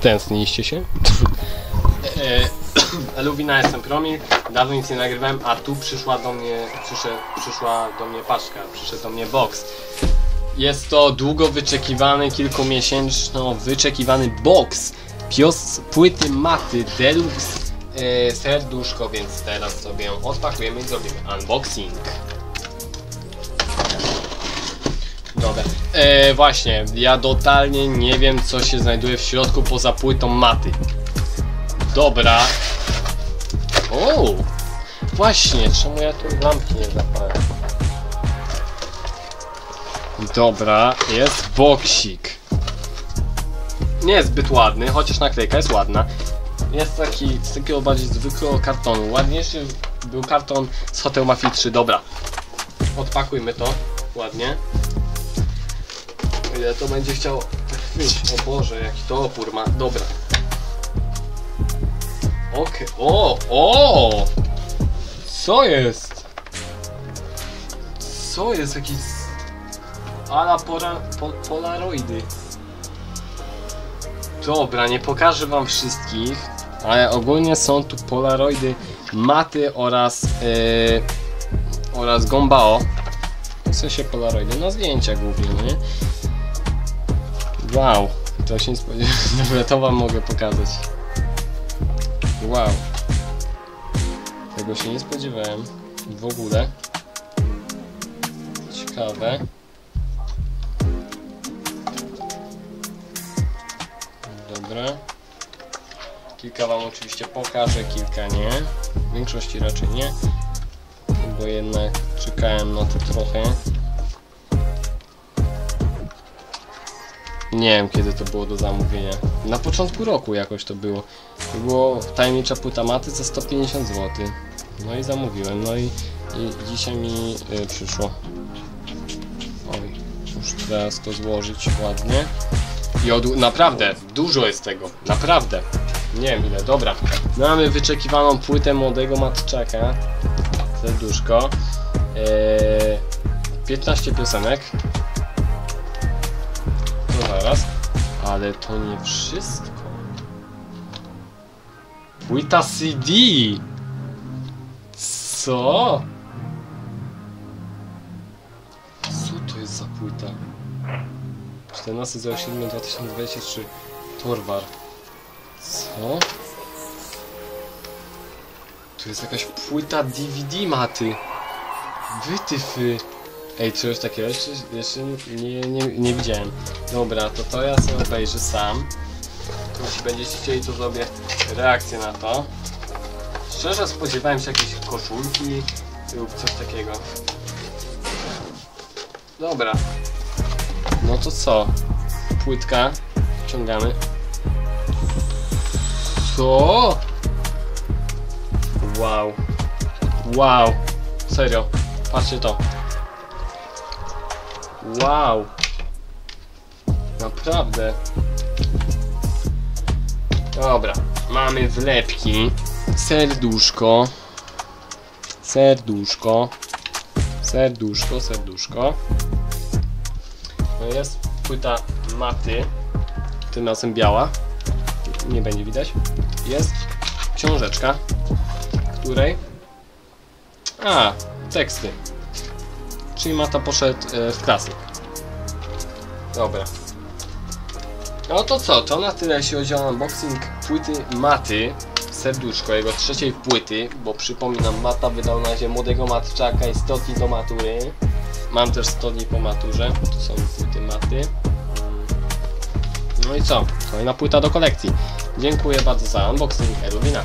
Stęskniliście się? e, jestem Promil, dawno nic nie nagrywałem, a tu przyszła do mnie, przyszedł, przyszła do mnie paczka, przyszedł do mnie box. Jest to długo wyczekiwany, kilkumiesięczno wyczekiwany box Pios płyty maty Deluxe e, serduszko, więc teraz sobie ją odpakujemy i zrobimy unboxing. Dobra. E, właśnie, ja totalnie nie wiem co się znajduje w środku poza płytą maty. Dobra. O! Właśnie, czemu ja tu lampki nie zapalę? Dobra, jest boksik. Nie jest zbyt ładny, chociaż naklejka jest ładna. Jest taki z takiego bardziej zwykłego kartonu. Ładniejszy był karton z Hotel Mafia 3. Dobra. Odpakujmy to ładnie. Ile to będzie chciał chwycić? O Boże, jaki to opór ma. Dobra. Okej. O! O! Co jest? Co jest? Jakiś... Ala pora... Po, polaroidy. Dobra, nie pokażę wam wszystkich, ale ogólnie są tu polaroidy maty oraz yy, oraz gombao. W sensie polaroidy, na zdjęcia głównie, no nie? Wow, to się nie spodziewałem. Dobra, to wam mogę pokazać. Wow. Tego się nie spodziewałem. W ogóle. Ciekawe. Dobra. Kilka wam oczywiście pokażę, kilka nie. W większości raczej nie. Bo jednak czekałem na to trochę. Nie wiem kiedy to było do zamówienia. Na początku roku jakoś to było. To było tajemnicza płyta maty za 150 zł. No i zamówiłem. No i, i dzisiaj mi y, przyszło. Oj, już teraz to złożyć ładnie. I od... naprawdę, dużo jest tego. Naprawdę. Nie wiem ile, dobra. Mamy wyczekiwaną płytę młodego matczaka. Serduszko. Eee, 15 piosenek. To zaraz. Ale to nie wszystko. Płyta CD! Co? Co to jest za płyta? 14.07.2023 Torwar. Co? Tu jest jakaś płyta DVD maty. Wytyfy. Ej, czegoś takiego jeszcze, jeszcze nie, nie, nie widziałem. Dobra, to to ja sobie obejrzę sam. Jeśli będziecie chcieli, to zrobię reakcję na to. Szczerze spodziewałem się jakiejś koszulki lub coś takiego. Dobra. No to co? Płytka. Wciągamy. Co? Wow. Wow. Serio. Patrzcie to. Wow. Naprawdę. Dobra. Mamy wlepki. Serduszko. Serduszko. Serduszko, serduszko. No jest płyta maty. Tym razem biała. Nie będzie widać. Jest książeczka, której... A, teksty. Czyli mata poszedł e, w klasyk. Dobra. No to co, to na tyle jeśli chodzi o unboxing płyty Maty Serduszko, jego trzeciej płyty, bo przypominam, Mata wydał na razie młodego matczaka i 100 dni do matury. Mam też 100 dni po maturze, to są płyty Maty. No i co, kolejna płyta do kolekcji. Dziękuję bardzo za unboxing, Elubina.